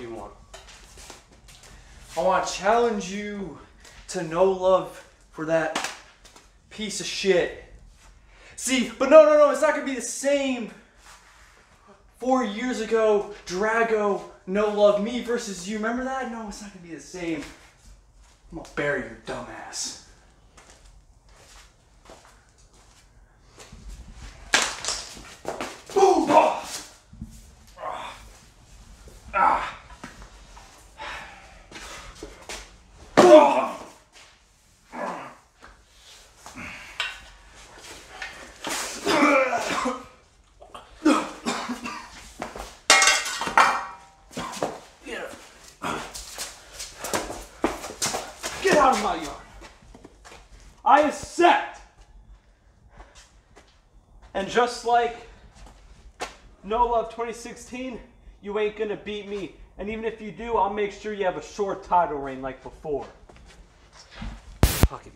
you want. I want to challenge you to no love for that piece of shit. See, but no, no, no, it's not going to be the same. Four years ago, Drago, no love, me versus you. Remember that? No, it's not going to be the same. I'm going to bury your dumbass. Get out of my yard. I accept. And just like No Love 2016, you ain't gonna beat me. And even if you do, I'll make sure you have a short title reign like before. Fucking